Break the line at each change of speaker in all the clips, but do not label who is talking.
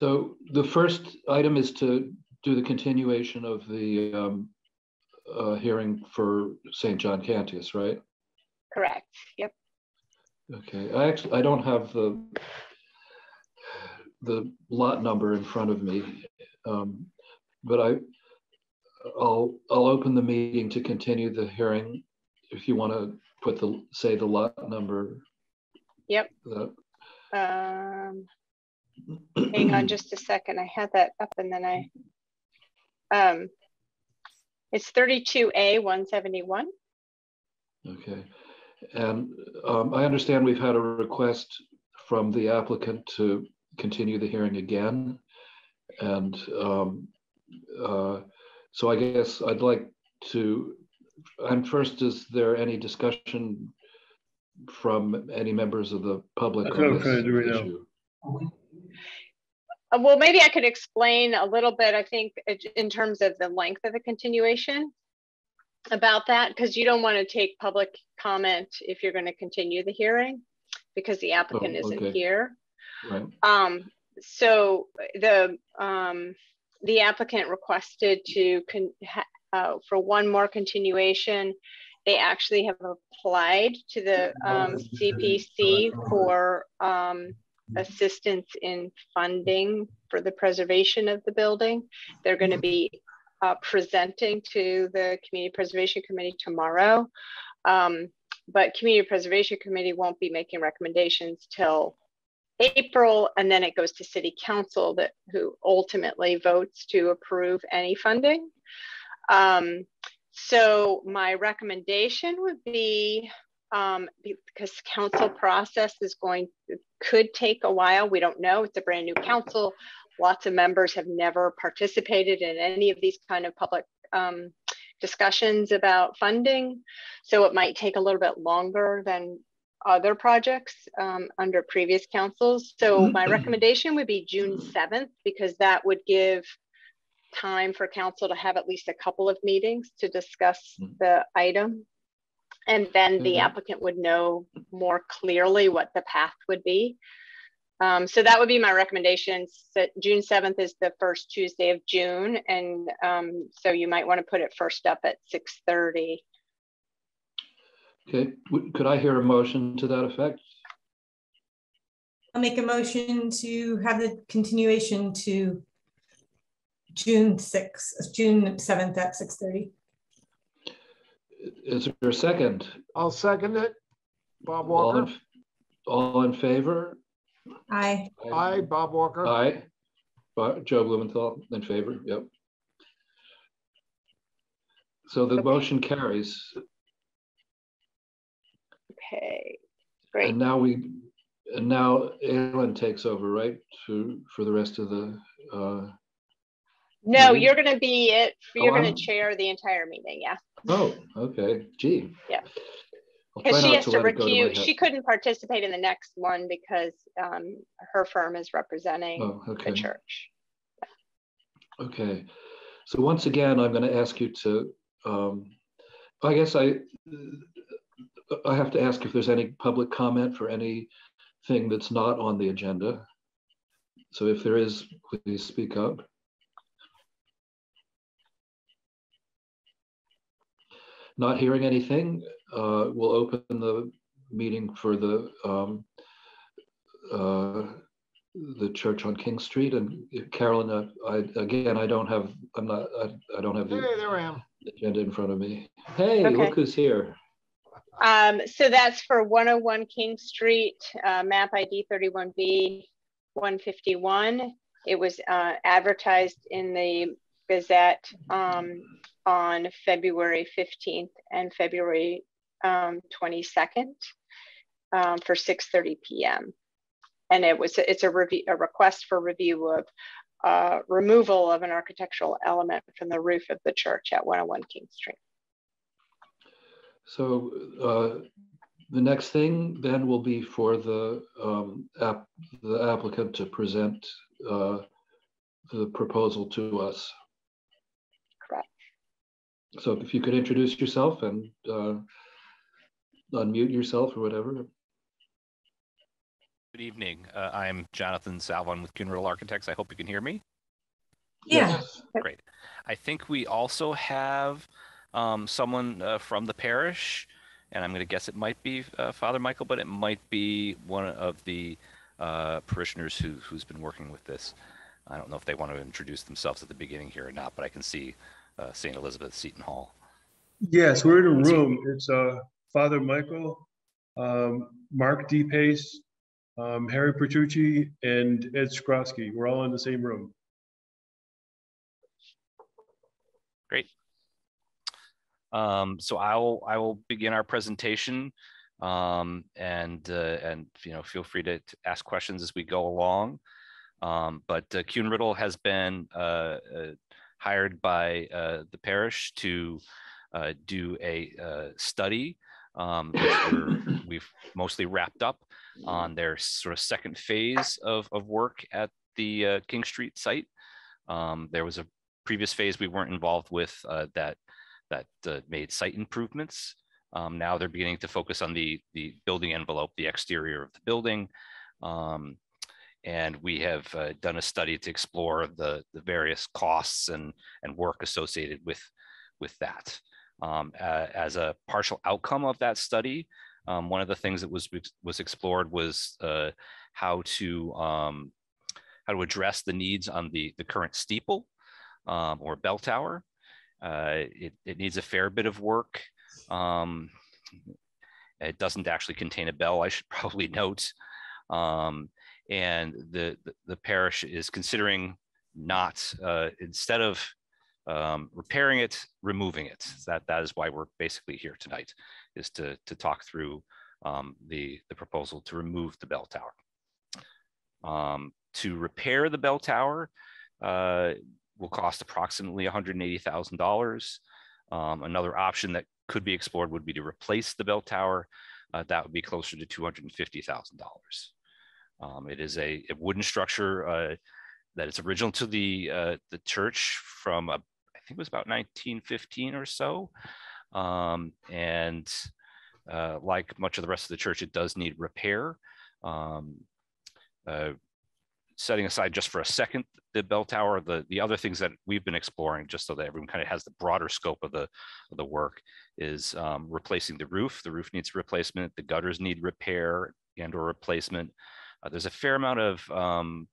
So the first item is to do the continuation of the um, uh, hearing for St. John Cantius, right?
Correct. Yep.
Okay, I actually, I don't have the, the lot number in front of me. Um, But I, I'll, I'll open the meeting to continue the hearing. If you want to put the, say the lot number.
Yep.
that-
Um, hang on just a second. I had that up and then I, um, it's 32A 171.
Okay, and um, I understand we've had a request from the applicant to continue the hearing again. And um, uh, so I guess I'd like to, and first, is there any discussion from any members of the public
That's
on
I'm trying to do right
this issue?
Well, maybe I could explain a little bit, I think, in terms of the length of the continuation about that, because you don't want to take public comment if you're going to continue the hearing because the applicant isn't here.
Right,
Um, so the, um, the applicant requested to, con- uh, for one more continuation. They actually have applied to the, um, CPC for, um, assistance in funding for the preservation of the building. They're gonna be, uh, presenting to the Community Preservation Committee tomorrow. Um, but Community Preservation Committee won't be making recommendations till April, and then it goes to city council that who ultimately votes to approve any funding. Um, so my recommendation would be, um, because council process is going, could take a while. We don't know. It's a brand new council. Lots of members have never participated in any of these kind of public um, discussions about funding. So it might take a little bit longer than other projects um, under previous councils. So my recommendation would be June 7th because that would give time for council to have at least a couple of meetings to discuss
Mhm.
the item. And then the
Mhm.
applicant would know more clearly what the path would be. Um, so that would be my recommendation. That June 7th is the first Tuesday of June. And um, so you might want to put it first up at 6:30.
okay, W- could I hear a motion to that effect?
I'll make a motion to have the continuation to June sixth, June seventh at six thirty.
Is there a second?
I'll second it. Bob
All
Walker.
in, all in favor?
Aye.
Aye, Bob Walker.
Aye. Bo- Joe Blumenthal in favor, yep. So the
Okay.
motion carries,
Okay, great.
and now we, and now Alan takes over, right, to, for the rest of the, uh,
No,
Mhm.
you're gonna be it, you're
Oh,
gonna chair the entire meeting, yeah.
oh, okay, gee.
Yeah. Because she has
to
to
go to
recuse, she couldn't participate in the next one because um, her firm is representing
Oh,
the church.
okay. So once again, I'm gonna ask you to, um, I guess I, I have to ask if there's any public comment for anything that's not on the agenda. So if there is, please speak up. Not hearing anything, uh, we'll open the meeting for the, um, uh, the church on King Street and Carolyn, uh, I, again, I don't have, I'm not, I, I don't have
Hey,
the
there I am.
agenda in front of me. Hey,
Okay.
look who's here.
Um, so that's for 101 King Street, uh, map ID 31B 151. It was uh, advertised in the Gazette um, on February 15th and February um, 22nd um, for 6:30 p.m. And it was it's a review a request for review of uh, removal of an architectural element from the roof of the church at 101 King Street.
So uh, the next thing then will be for the um, app, the applicant to present uh, the proposal to us.
Correct.
So if you could introduce yourself and uh, unmute yourself or whatever.
Good evening. Uh, I'm Jonathan Salvon with Kuhn Architects. I hope you can hear me.
Yeah.
Yes.
Great. I think we also have um, someone uh, from the parish, and I'm going to guess it might be uh, Father Michael, but it might be one of the uh, parishioners who, who's been working with this. I don't know if they want to introduce themselves at the beginning here or not, but I can see uh, St. Elizabeth Seton Hall.
Yes, we're in a room. It's uh, Father Michael, um, Mark DePace, um, Harry Petrucci, and Ed Skrosky. We're all in the same room.
Great. Um, so I will I will begin our presentation, um, and uh, and you know feel free to, to ask questions as we go along. Um, but uh, Kuhn Riddle has been uh, uh, hired by uh, the parish to uh, do a uh, study, um, which we're, we've mostly wrapped up on their sort of second phase of, of work at the uh, King Street site. Um, there was a previous phase we weren't involved with uh, that that uh, made site improvements. Um, now they're beginning to focus on the the building envelope, the exterior of the building. Um, and we have uh, done a study to explore the, the various costs and, and work associated with, with that. Um, uh, as a partial outcome of that study, um, one of the things that was, was explored was uh, how to um, how to address the needs on the, the current steeple um, or bell tower. Uh, it, it needs a fair bit of work. Um, it doesn't actually contain a bell, I should probably note. Um, and the, the, parish is considering not, uh, instead of um, repairing it, removing it. That, that is why we're basically here tonight, is to, to talk through um, the, the proposal to remove the bell tower. Um, to repair the bell tower uh, will cost approximately $180,000. Um, another option that could be explored would be to replace the bell tower. Uh, that would be closer to $250,000. Um, it is a, a wooden structure uh, that is original to the uh, the church from a, I think it was about 1915 or so, um, and uh, like much of the rest of the church, it does need repair. Um, uh, setting aside just for a second the bell tower, the the other things that we've been exploring, just so that everyone kind of has the broader scope of the of the work, is um, replacing the roof. The roof needs replacement. The gutters need repair and or replacement. Uh, there's a fair amount of um,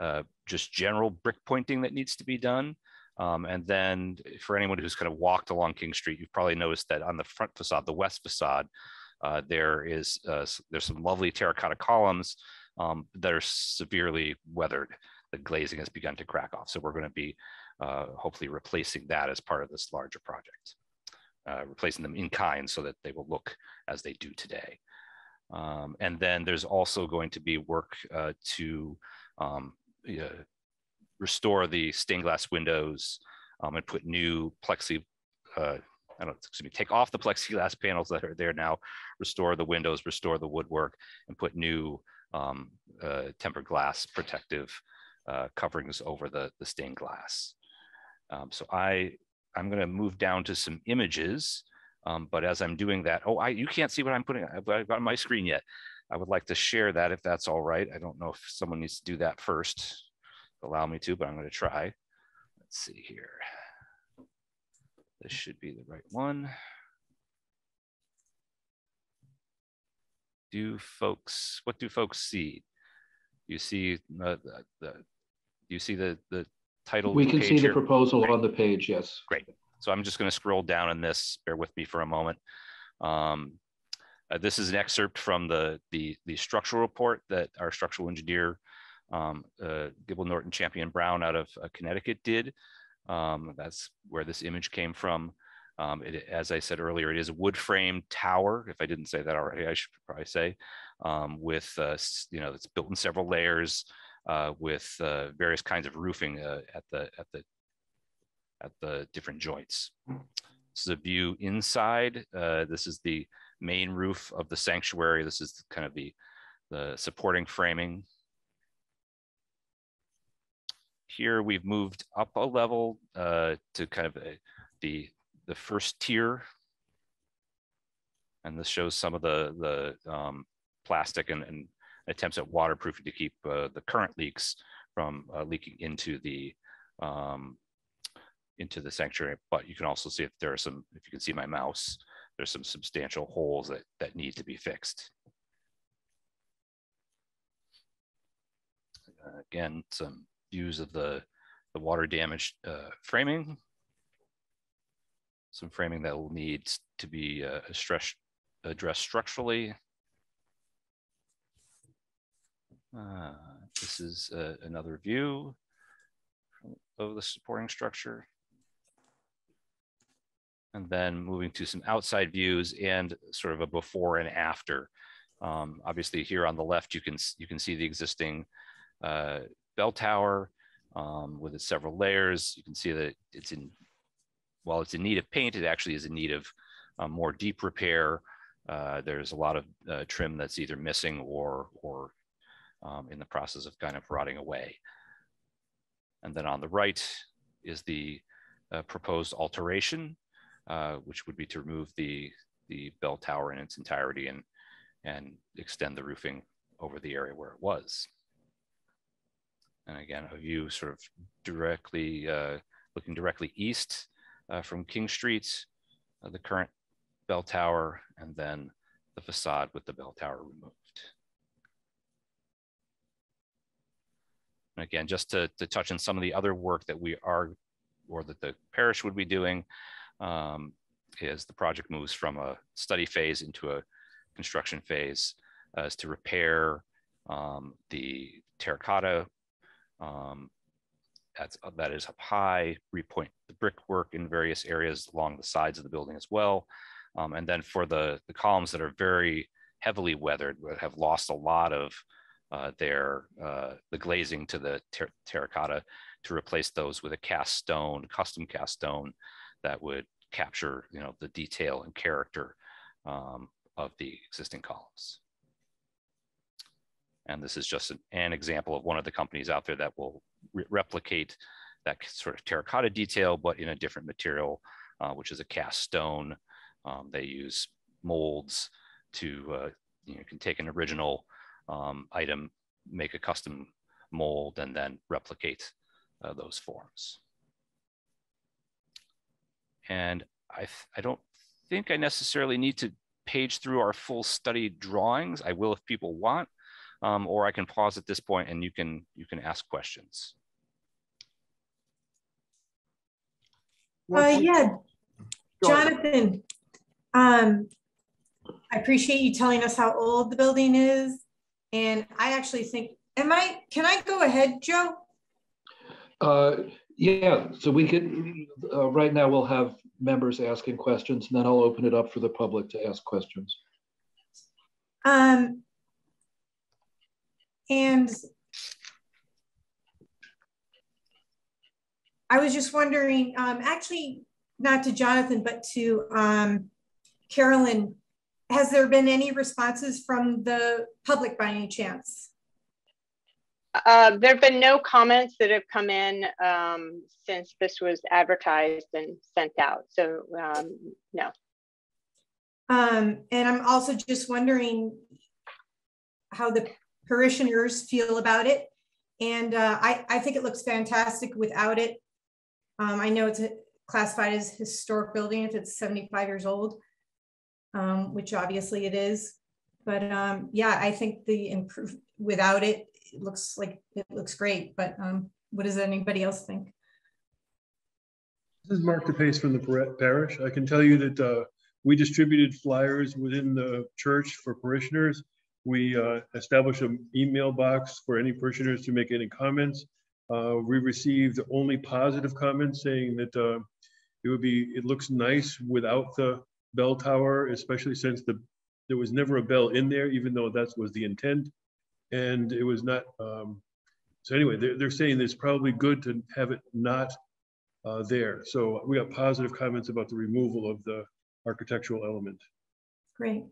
uh, just general brick pointing that needs to be done. Um, and then for anyone who's kind of walked along King Street, you've probably noticed that on the front facade, the west facade, uh, there is uh, there's some lovely terracotta columns um, that are severely weathered. The glazing has begun to crack off. So we're going to be uh, hopefully replacing that as part of this larger project, uh, replacing them in kind so that they will look as they do today. Um, and then there's also going to be work uh, to um, uh, restore the stained glass windows um, and put new plexi, uh, I don't excuse me, take off the plexiglass panels that are there now, restore the windows, restore the woodwork, and put new um, uh, tempered glass protective uh, coverings over the, the stained glass. Um, so I, I'm going to move down to some images. Um, but as I'm doing that, oh, I, you can't see what I'm putting I've got on my screen yet. I would like to share that if that's all right. I don't know if someone needs to do that first. Allow me to, but I'm going to try. Let's see here. This should be the right one. Do folks, what do folks see? You see uh, the, the, you see the, the title?
We can see the
here?
proposal on the page, yes.
Great. So I'm just going to scroll down in this. Bear with me for a moment. Um, uh, this is an excerpt from the, the, the structural report that our structural engineer, um, uh, Gibble Norden Champion Brown out of uh, Connecticut did. Um, that's where this image came from. Um, it, as I said earlier, it is a wood frame tower. If I didn't say that already, I should probably say, um, with, uh, you know, it's built in several layers uh, with uh, various kinds of roofing at the, at the at the different joints. This is a view inside. Uh, this is the main roof of the sanctuary. This is kind of the, the supporting framing. Here we've moved up a level uh, to kind of a, the, the first tier. And this shows some of the, the um, plastic and, and, attempts at waterproofing to keep uh, the current leaks from uh, leaking into the um, into the sanctuary. But you can also see if there are some, if you can see my mouse, there's some substantial holes that, that need to be fixed. Again, some views of the, the water damaged uh, framing. Some framing that will need to be uh, stress, addressed structurally. Uh, this is uh, another view of the supporting structure and then moving to some outside views and sort of a before and after. Um, obviously here on the left, you can, you can see the existing uh, bell tower um, with its several layers. You can see that it's in, while it's in need of paint, it actually is in need of um, more deep repair. Uh, there's a lot of uh, trim that's either missing or, or um, in the process of kind of rotting away. And then on the right is the uh, proposed alteration uh, which would be to remove the, the bell tower in its entirety and, and extend the roofing over the area where it was. And again, a view sort of directly, uh, looking directly east uh, from King Street, uh, the current bell tower, and then the facade with the bell tower removed. And again, just to, to touch on some of the other work that we are, or that the parish would be doing, um, as the project moves from a study phase into a construction phase uh, is to repair um, the terracotta um, that's, that is up high, repoint the brickwork in various areas along the sides of the building as well. Um, and then for the, the columns that are very heavily weathered, have lost a lot of uh, their, uh, the glazing to the ter terracotta to replace those with a cast stone, custom cast stone that would capture you know the detail and character um, of the existing columns. And this is just an, an, example of one of the companies out there that will re replicate that sort of terracotta detail, but in a different material, uh, which is a cast stone. Um, they use molds to, uh, you know, can take an original um, item, make a custom mold, and then replicate uh, those forms. And I, I don't think I necessarily need to page through our full study drawings. I will if people want, um, or I can pause at this point and you can, you can ask questions.
Uh, yeah, Jonathan, um, I appreciate you telling us how old the building is. And I actually think, am I, can I go ahead, Joe?
Uh, yeah, so we could, uh, right now we'll have members asking questions and then I'll open it up for the public to ask questions.
Um, and I was just wondering, um, actually, not to Jonathan, but to um, Carolyn, has there been any responses from the public by any chance?
Uh, there have been no comments that have come in um, since this was advertised and sent out. So um, no.
Um, and I'm also just wondering how the parishioners feel about it. And uh, I, I think it looks fantastic without it. Um, I know it's classified as historic building if it's 75 years old, um, which obviously it is. But um, yeah, I think the improve without it, it looks like it looks great, but um, what does anybody else think?
This is Mark DePace from the parish. I can tell you that uh, we distributed flyers within the church for parishioners. We uh, established an email box for any parishioners to make any comments. Uh, we received only positive comments saying that uh, it would be, it looks nice without the bell tower, especially since the there was never a bell in there, even though that was the intent and it was not. Um, so anyway, they're, they're saying it's probably good to have it not uh, there. So we got positive comments about the removal of the architectural element.
Great.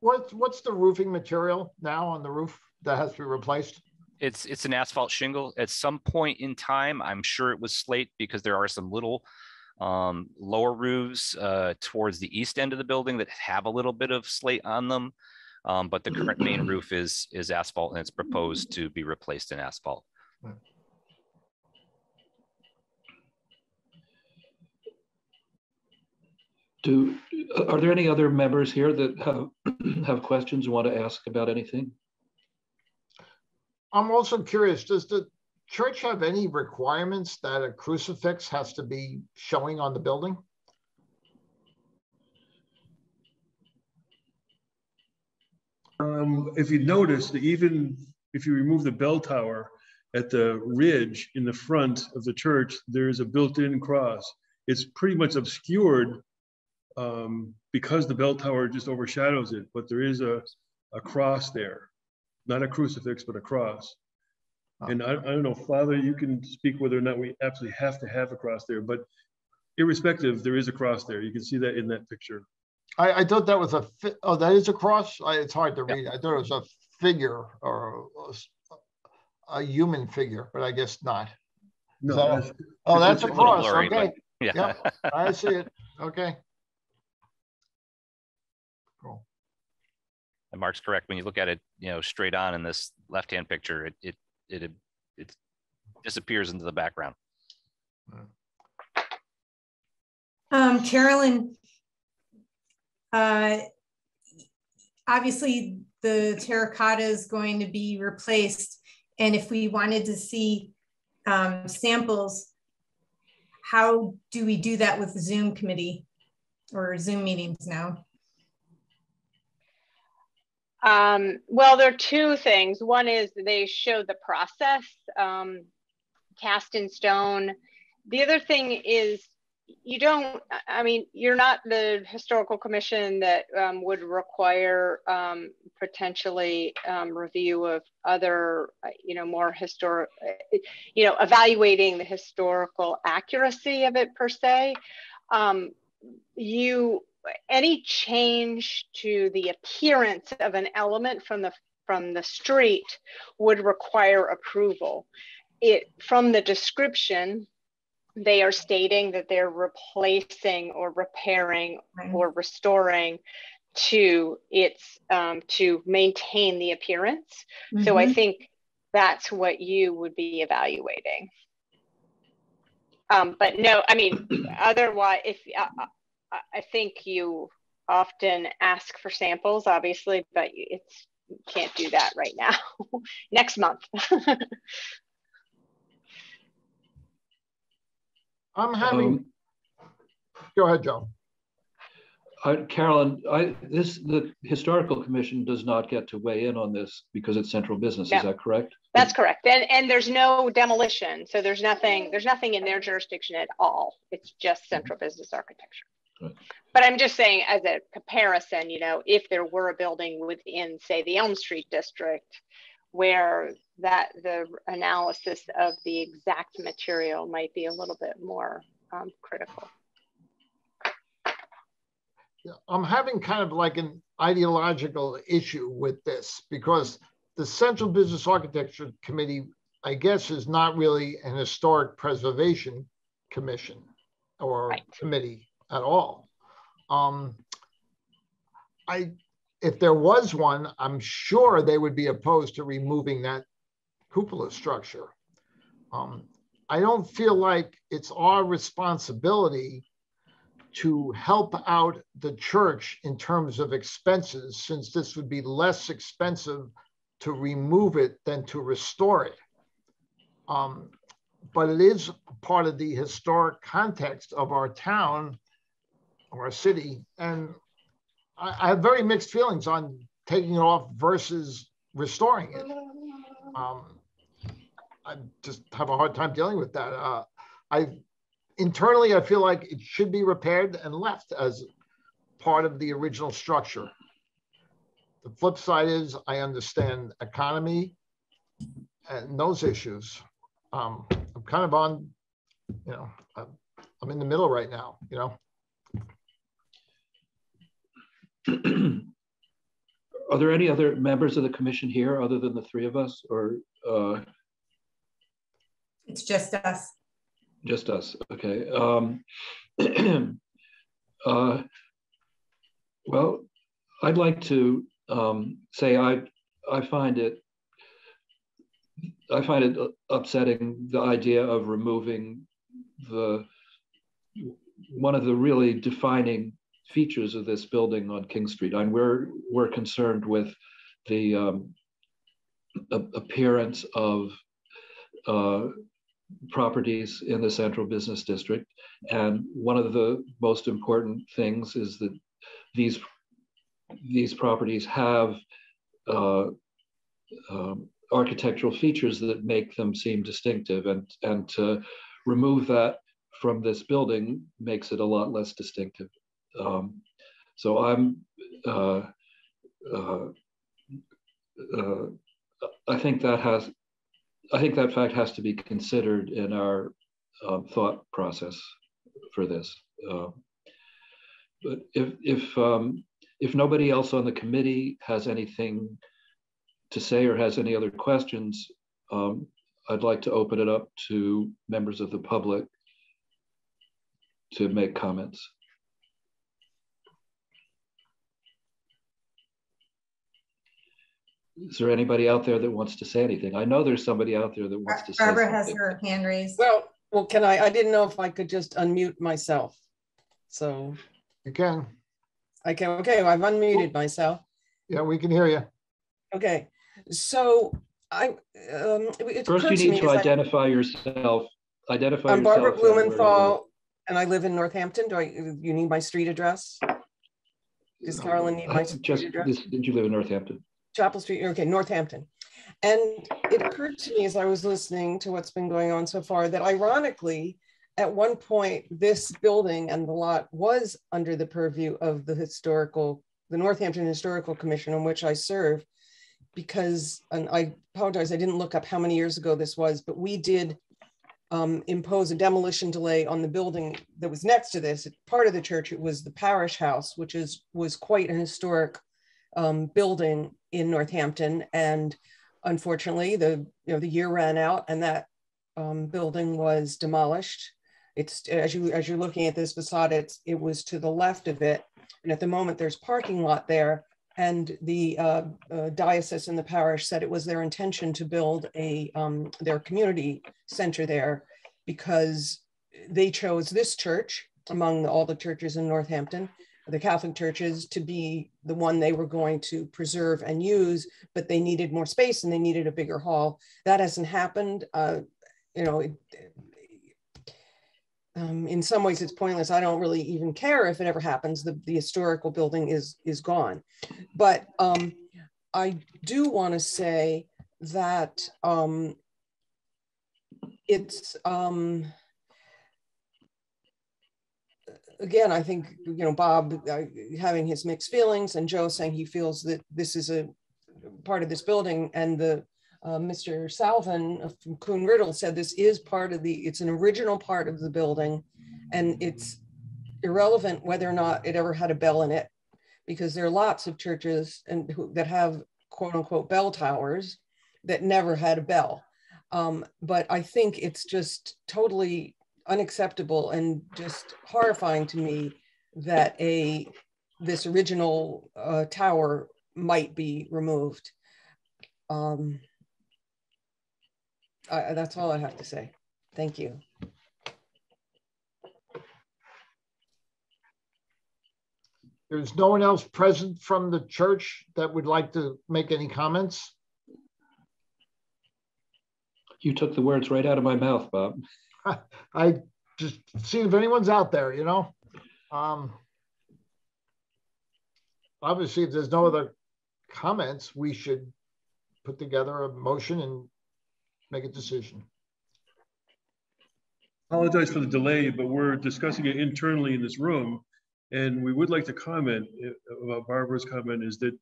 What's what's the roofing material now on the roof that has to be replaced?
It's it's an asphalt shingle. At some point in time, I'm sure it was slate because there are some little um, lower roofs uh, towards the east end of the building that have a little bit of slate on them. Um, but the current main roof is is asphalt and it's proposed to be replaced in asphalt.
Do, are there any other members here that have, have questions and want to ask about anything?
I'm also curious, does the church have any requirements that a crucifix has to be showing on the building?
Um, if you notice, that even if you remove the bell tower at the ridge in the front of the church, there is a built-in cross. It's pretty much obscured um, because the bell tower just overshadows it, but there is a, a cross there. Not a crucifix, but a cross. Oh. And I, I don't know, Father, you can speak whether or not we absolutely have to have a cross there, but irrespective, there is a cross there. You can see that in that picture.
I, I thought that was a, fi- oh, that is a cross? I, it's hard to read. I thought it was a figure or a human figure, but I guess not.
No,
So-
that's-
Oh, that's
a
a
little
cross,
blurry, but-
okay.
Yeah.
I see it, okay. Cool.
And Mark's correct. When you look at it, you know, straight on in this left-hand picture, it it it it disappears into the background.
Um, Carolyn, uh, obviously the terracotta is going to be replaced. And if we wanted to see um, samples, how do we do that with Zoom committee or Zoom meetings now?
Um, well, there are two things. One is they show the process, um, cast in stone. The other thing is you don't, I- mean, you're not the historical commission that um, would require um, potentially um, review of other, you know, more historic, you know, evaluating the historical accuracy of it per se. Um, you any change to the appearance of an element from the from the street would require approval. It from the description, they are stating that they're replacing or repairing
Right.
or restoring to its um, to maintain the appearance. So I
Mhm.
think that's what you would be evaluating. Um, but no, I mean, otherwise, if uh, I, I think you often ask for samples, obviously, but you- it's you can't do that right now. Next month.
I'm having,
Um,
go ahead, Joe.
I- Carolyn, I, this, the historical commission does not get to weigh in on this because it's central business, is that correct?
That's correct. And and there's no demolition, so there's nothing there's nothing in their jurisdiction at all. It's just central business architecture.
Right.
But I'm just saying, as a comparison, you know, if there were a building within, say, the Elm Street district, where that the analysis of the exact material might be a little bit more um, critical.
Yeah, I'm having kind of like an ideological issue with this because the Central Business Architecture Committee, I guess, is not really an historic preservation commission or
Right.
committee at all. Um, I, if there was one, I'm sure they would be opposed to removing that cupola structure. Um, I don't feel like it's our responsibility to help out the church in terms of expenses, since this would be less expensive to remove it than to restore it. Um, but it is part of the historic context of our town, or a city, and I, I have very mixed feelings on taking it off versus restoring it. Um, I just have a hard time dealing with that. Uh, I internally, I feel like it should be repaired and left as part of the original structure. The flip side is I understand economy and those issues. Um, I'm kind of on, you know, I'm, I'm in the middle right now, you know.
Are there any other members of the commission here other than the three of us or, uh,
It's just us.
Just us, okay. Um, uh, well, I'd like to um, say I I find it I find it upsetting the idea of removing the one of the really defining features of this building on King Street. And we're we're concerned with the um, appearance of uh, properties in the central business district. And one of the most important things is that these these properties have uh, um, architectural features that make them seem distinctive and and to remove that from this building makes it a lot less distinctive um, so i'm uh, uh, uh, i think that has i think that fact has to be considered in our um, thought process for this uh, but if if um, if nobody else on the committee has anything to say or has any other questions, um, I'd like to open it up to members of the public to make comments. Is there anybody out there that wants to say anything? I know there's somebody out there that wants to say.
Barbara
has
her hand raised.
Well, well, can I, I didn't know if I could just unmute myself. So
You can.
I can, okay, I've unmuted myself.
Yeah, we can hear you.
Okay, so I, um, it
First, you
occurred to
need to
as I-
identify yourself. Identify
I'm
yourself.
Barbara
and where you live.
Blumenthal and I live in Northampton. Do I, you need my street address? Does Carolyn need my street
Just,
address?
this- did you live in Northampton?
Chapel Street, okay, Northampton. And it occurred to me as I was listening to what's been going on so far that ironically, at one point, this building and the lot was under the purview of the historical, the Northampton Historical Commission on which I serve. Because, and I apologize, I didn't look up how many years ago this was, but we did um, impose a demolition delay on the building that was next to this. Part of the church, it was the parish house, which is was quite an historic um, building in Northampton. And unfortunately, the you know the year ran out, and that um, building was demolished. It's as you as you're looking at this facade, it's it was to the left of it, and at the moment there's parking lot there. And the uh, uh, diocese and the parish said it was their intention to build a um, their community center there because they chose this church among all the churches in Northampton the Catholic churches to be the one they were going to preserve and use, but they needed more space and they needed a bigger hall. That hasn't happened. Uh, you know, it, um, in some ways it's pointless. I don't really even care if it ever happens. The, the historical building is is gone. But um, I do want to say that um, it's um, again, I think, you know, Bob uh, having his mixed feelings and Joe saying he feels that this is a part of this building and the uh, Mr. Salvin from Kuhn Riddle said this is part of the, it's an original part of the building and it's irrelevant whether or not it ever had a bell in it because there are lots of churches and who, that have quote unquote bell towers that never had a bell. Um, but I think it's just totally unacceptable and just horrifying to me that a this original uh, tower might be removed. Um, I, that's all I have to say. Thank you.
There's no one else present from the church that would like to make any comments?
You took the words right out of my mouth, Bob.
I just see if anyone's out there, you know? Um, obviously, if there's no other comments, we should put together a motion and make a decision.
Apologize for the delay, but we're discussing it internally in this room. And we would like to comment uh, about Barbara's comment is that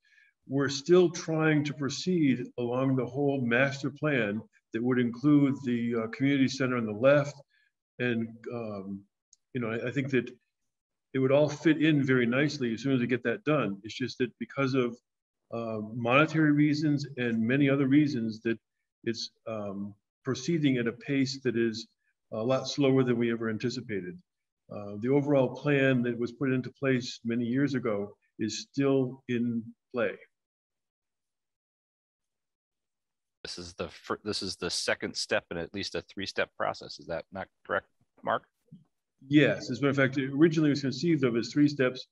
we're still trying to proceed along the whole master plan that would include the uh, community center on the left. And, um, you know, I, I, think that it would all fit in very nicely as soon as we get that done. It's just that because of uh, monetary reasons and many other reasons that it's um, proceeding at a pace that is a lot slower than we ever anticipated. Uh, the overall plan that was put into place many years ago is still in play.
This is the fir- this is the second step in at least a three-step process. Is that not correct, Mark?
Yes, as a matter of fact, it originally was conceived of as three steps,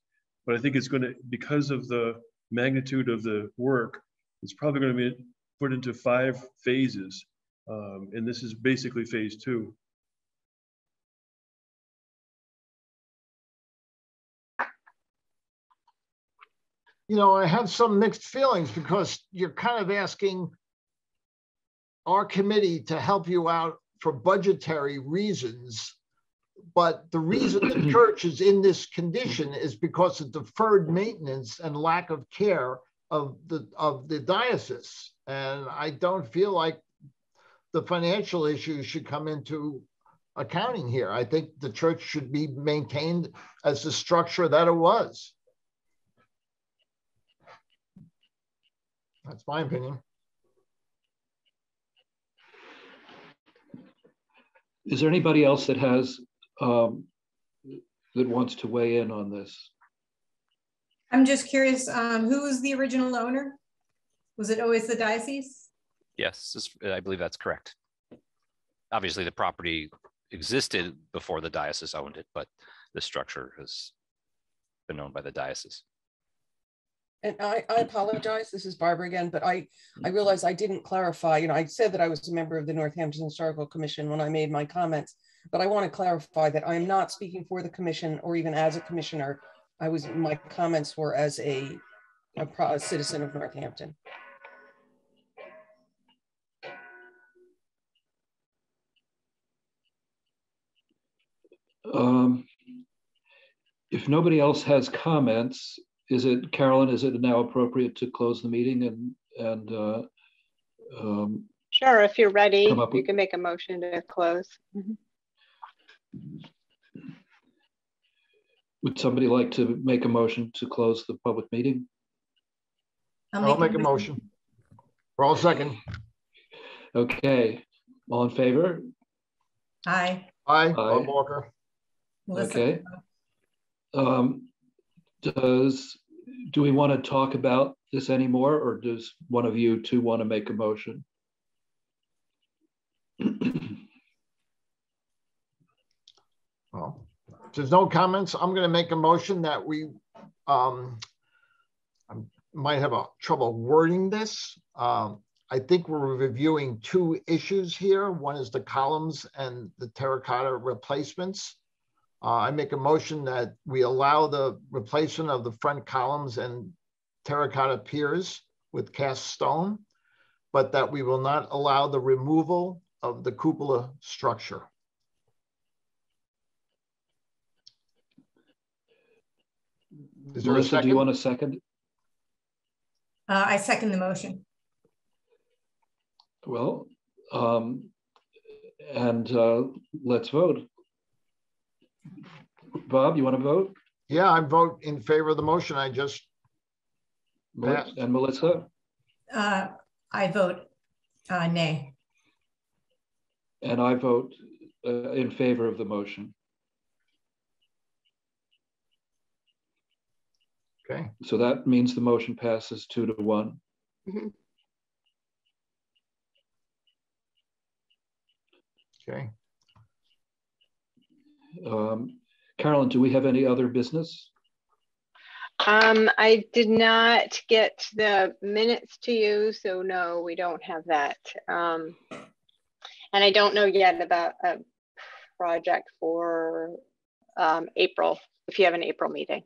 but I think it's going to, because of the magnitude of the work, it's probably going to be put into five phases. Um, and this is basically phase two.
You know, I have some mixed feelings because you're kind of asking our committee to help you out for budgetary reasons. But the reason the church is in this condition is because of deferred maintenance and lack of care of the of the diocese. And I don't feel like the financial issues should come into accounting here. I think the church should be maintained as the structure that it was. That's my opinion.
Is there anybody else that has um, that wants to weigh in on this?
I'm just curious, um, who was the original owner? Was it always the diocese?
Yes, I believe that's correct. Obviously, the property existed before the diocese owned it, but the structure has been owned by the diocese.
And I, I apologize, this is Barbara again, but I, I realized I didn't clarify, you know, I said that I was a member of the Northampton Historical Commission when I made my comments, but I want to clarify that I am not speaking for the commission or even as a commissioner. I was, my comments were as a, a, pro- a citizen of Northampton.
Um, if nobody else has comments, is it, Carolyn, is it now appropriate to close the meeting and, and uh, um,
Sure, if you're ready, you
with-
can make a motion to close. Mhm.
would somebody like to make a motion to close the public meeting?
I'll make a motion. For all second.
Okay, all in favor?
Aye.
Aye,
Aye.
Bob Walker.
Melissa.
Okay. Um, does, do we want to talk about this anymore, or does one of you two want to make a motion?
Well, if there's no comments, I'm gonna make a motion that we, um, I might have a trouble wording this. Um, I think we're reviewing two issues here. One is the columns and the terracotta replacements. Uh, I make a motion that we allow the replacement of the front columns and terracotta piers with cast stone, but that we will not allow the removal of the cupola structure. Is there a
Melissa, do you want a second?
Uh, I second the motion.
Well, um, and uh, let's vote. Bob, you want to vote?
Yeah, I vote in favor of the motion. I just, Passed.
And Melissa?
Uh, I vote uh, nay.
And I vote uh, in favor of the motion.
okay,
So that means the motion passes two to one.
okay.
Um, Carolyn, do we have any other business?
Um, I did not get the minutes to you, so no, we don't have that. Um, and I don't know yet about a project for um, April, if you have an April meeting.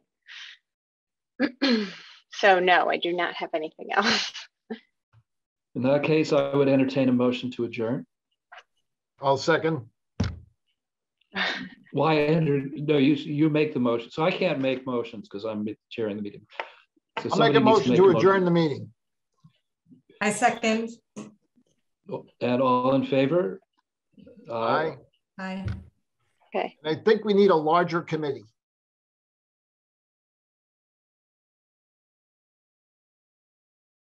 so no, I do not have anything else.
In that case, I would entertain a motion to adjourn.
I'll second.
Why enter, no, you, you make the motion. So I can't make motions because I'm chairing the meeting. So
I'll make a
needs
motion
make
to
a
adjourn the meeting.
I second.
And all in favor?
Aye.
Aye.
okay.
And I think we need a larger committee.